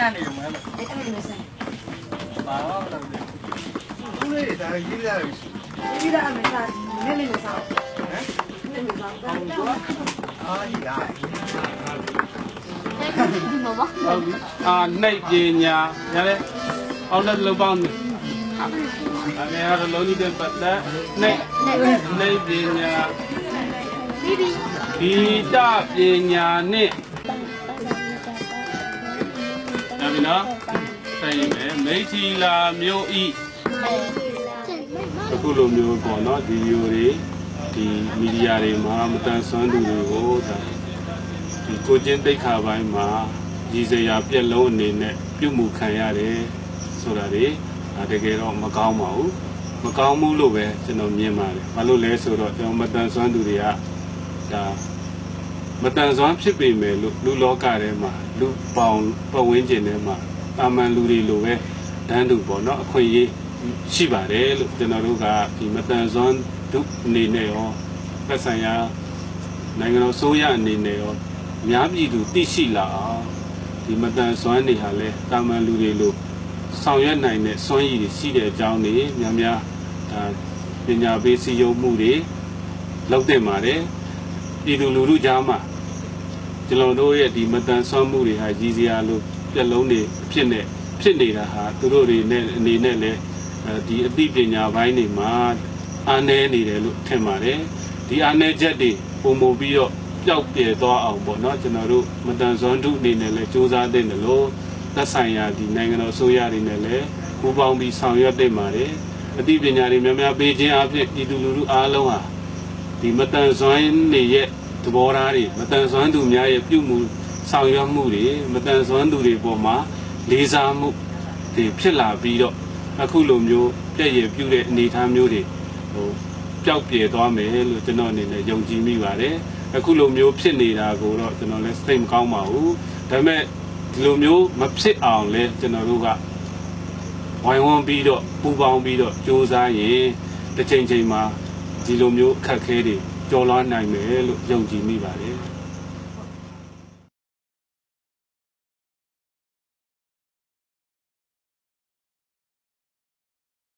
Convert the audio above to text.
န်းနေတယ်မလို့အဲ့အဲ့လိုဆက်ဘာလို့လဲဦးလေးဒါရေးရတယ်ဒီကအမေကနည်းနည်းမစားဟမ်နည်းနည်းမစားတော့အာရရဒီမှာပါဟုတ်ပြီအာနှိပ်ပညာရတယ်အောက်လက်လုံးပေါင်းနေအမေကတော့လုံးကြီးတဲ့ပတ်သက်နှိပ်နှိပ်ပညာဒီဒီဂီတပညာနဲ့ ဒါပြီနော်ဆိုင်မယ်မိထီလာမျိုးဤအခုလိုမျိုးပေါ့နော်ဗီဒီယိုတွေဒီမီဒီယာတွေမှာမတန်ဆွမ်းသူတွေကိုဒါဒီကိုချင်းတိတ်ခါပိုင်းမှာရည်စရာပြက်လုံးအနေနဲ့ပြုမှုခံရတယ်ဆိုတာတွေဒါတကယ်တော့မကောင်းပါဘူးမကောင်းဘူးလို့ပဲကျွန်တော်မြင်ပါတယ်ဘာလို့လဲဆိုတော့ကျွန်တော်မတန်ဆွမ်းသူတွေကဒါ မတန်ဆွမ်းဖြစ်ပေမဲ့လို့လူလောကထဲမှာလူပေါင်းပတ်ဝန်းကျင်ထဲမှာတာမန်လူတွေလိုပဲတန်းတူပေါ့နော်အခွင့်အရေးရှိပါတယ်လို့ကျွန်တော်တို့ကဒီမတန်ဆွမ်းဒုအနေနဲ့ရောသက်ဆိုင်ရာနိုင်ငံတော်စိုးရအနေနဲ့ရောအများပြည်သူသိရှိလာအောင်ဒီမတန်ဆွမ်းတွေဟာလဲတာမန်လူတွေလိုဆောင်ရွက်နိုင်တဲ့စွမ်းရည်တွေရှိတဲ့အကြောင်းတွေများများဒါပညာပေးစည်းရုံးမှုတွေလုပ်တင်ပါတယ် ပြည်သူလူထုကြားမှာကျွန်တော်တို့ရဲ့ဒီမတန်ဆွမ်းမှုတွေဟာရည်စရာလို့ပြက်လုံးတွေအဖြစ်နဲ့ဖြစ်နေတာဟာသူတို့တွေနဲ့အနေနဲ့လည်းအဲဒီအသိပညာပိုင်းတွေမှာအားနည်းနေတယ်လို့ထင်ပါတယ်ဒီအားနည်းချက်တွေပုံမူပြီးတော့ပျောက်ပြယ်သွားအောင်ပေါ့နော်ကျွန်တော်တို့မတန်ဆွမ်းထုအနေနဲ့လည်းစူးစမ်းသင့်တယ်လို့သက်ဆိုင်ရာဒီနိုင်ငံတော်အစိုးရတွေနဲ့လည်းပူးပေါင်းပြီးဆောင်ရွက်သင့်ပါတယ်အသိပညာတွေများများပေးခြင်းအပြင်ပြည်သူလူထုအားလုံးဟာ ဒီမတန်ဆွမ်းနေရဲ့သဘောထားတွေမတန်ဆွမ်းသူများရဲ့ပြုမှုဆောင်ရွက်မှုတွေမတန်ဆွမ်းသူတွေပေါ်မှာလေးစားမှုတွေဖြစ်လာပြီးတော့အခုလိုမျိုးပြည့်ရည်ပြုတဲ့အနေအထားမျိုးတွေဟိုပျောက်ပြယ်သွားမယ်လို့ကျွန်တော်အနေနဲ့ယုံကြည်မိပါတယ်အခုလိုမျိုးဖြစ်နေတာကိုတော့ကျွန်တော်လည်းစိတ်မကောင်းပါဘူးဒါပေမဲ့ဒီလိုမျိုးမဖြစ်အောင်လဲကျွန်တော်တို့ကဝိုင်းဝန်းပြီးတော့ပူပေါင်းပြီးတော့စ조사ရင်တစ်ချိန်ချိန်မှာ ဒီလိုမျိုးအခက်အခဲတွေကျော်လွှားနိုင်မယ်လို့ယုံကြည်မိပါတယ်